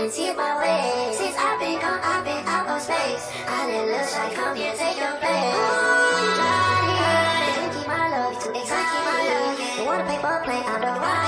can see my way. Since I've been gone, I've been out of space. And it looks like I'm here, take your place. Oh, my, my love, too exactly. Wanna paper plane, I'm the one.